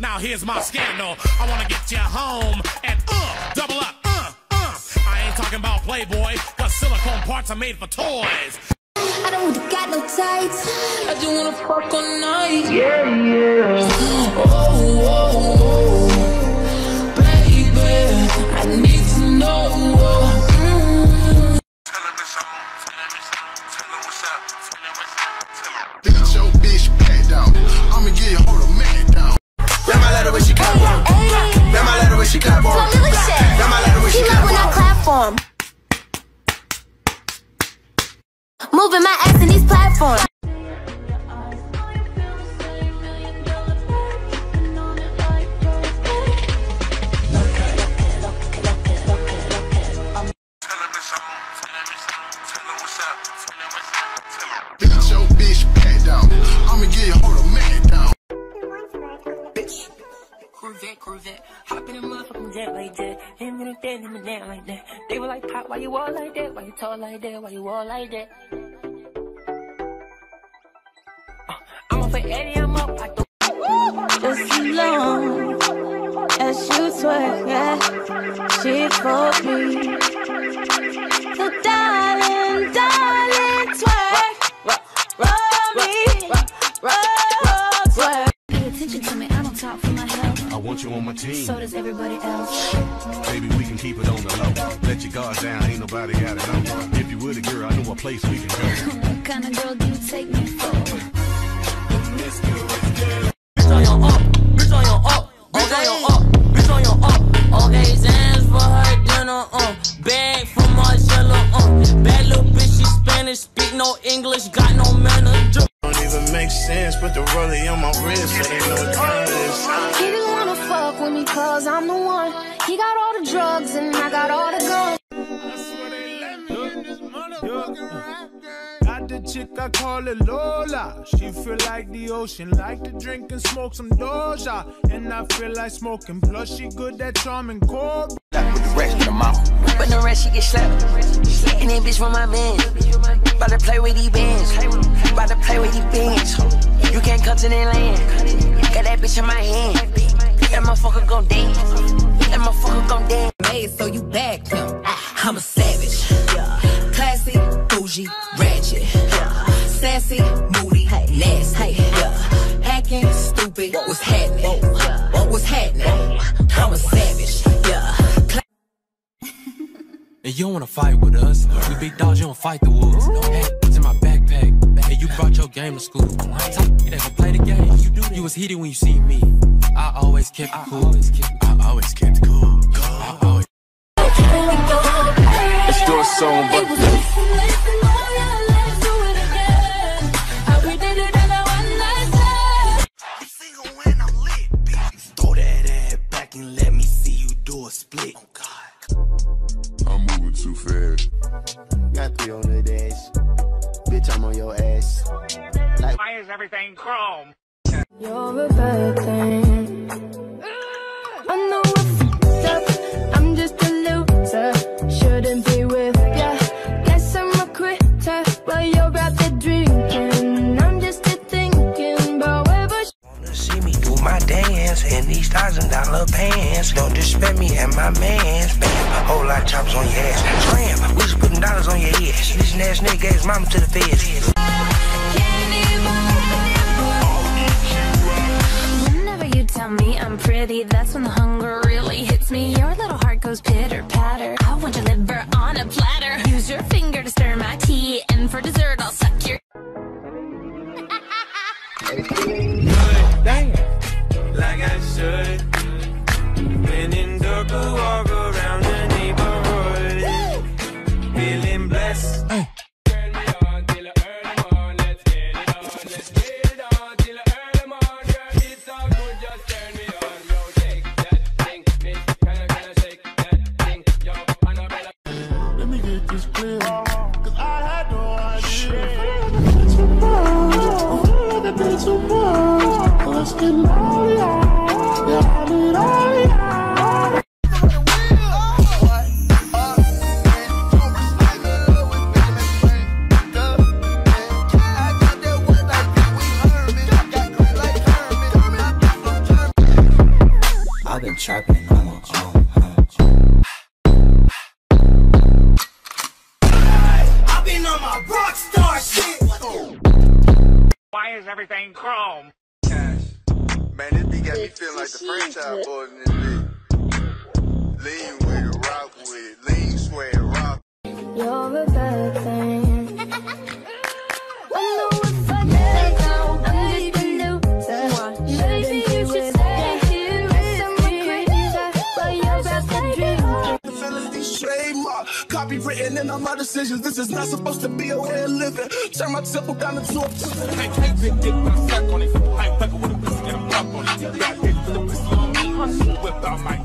Now here's my scandal. I wanna get you home and uh, double up, uh, uh. I ain't talking about Playboy, cause silicone parts are made for toys. I don't really got no tights. I just wanna fuck all night. Yeah, yeah. Hop in a motherfucking jet like that. Him him like that. They were like, Pop, why you all like that? Why you tall like that? Why you all like that? Uh, I'm up for Eddie, I'm up. I throw Just as long as you twerk, yeah, she for me. Want you my team. So does everybody else. Baby, we can keep it on the low. Let your guard down, ain't nobody got it know. If you were the girl, I know a place we can go. What kind of girl do you take me for? Bitch on your up, bitch on your up, bitch on your up, bitch on your up. Okay, Xans for her dinner, um, bag from Marcella, um, bad little bitch, she Spanish, speak no English, chick, I call her Lola. She feel like the ocean, like to drink and smoke some Doja. And I feel like smoking, plus she good at charming cold. With the rest of the mouth. But the rest she get slapped. And then bitch from my man. About to play with these bands. About to play with these bands. You can't come to the land. Got that bitch in my hand. That motherfucker gon' dance. That motherfucker gon' dance. made, so you back him. I'm a savage. And you don't wanna fight with us. We big dogs, you don't fight the wolves. Hey, what's in my backpack? Hey, you brought your game to school. Play the game. You. Was heated when you see me. I always kept it cool. I You're a bad thing. I know I fucked up. I'm just a loser. Shouldn't be with ya. Guess I'm a quitter. While you're out there drinking. I'm just here thinking about whether. See me do my dance in these thousand dollar pants. Don't disrespect me and my mans. Bam, whole lot of choppers on your ass. Slam, we just putting dollars on your head. This ass nigga gave his mama to the feds. Pretty, that's when the hunger really hits me. Your little heart goes pitter patter. I want your liver on a platter. Use your finger to stir my tea, and for dessert, I'll suck your. Too much. Let's get naughty. Yeah, I need all ya. trapping everything chrome? Man, this beat got me feeling like the franchise boys in this beat. Lean with it, rock with it, lean, sweat, rock. You're a bad thing. Copywritten in all my decisions. This is not supposed to be a way of living. Turn my temple down into a prison. Can't big dick, but I suck on it. I ain't fucking with a pussy, get a pop on it. Got hit for the pussy on me. Whip out my